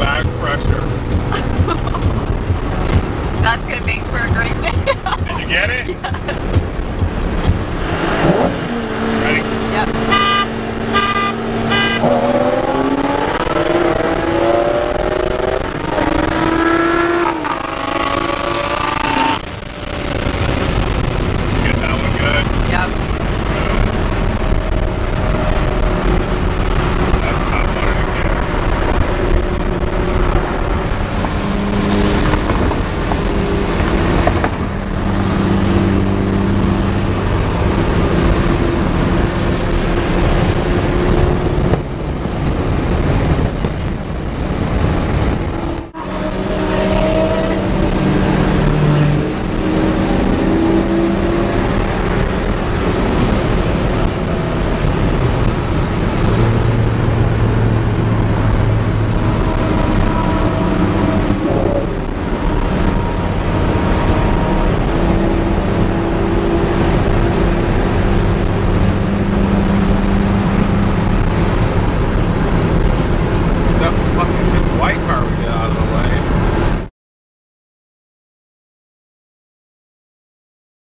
back pressure. That's gonna make for a great video. Did you get it? Yeah.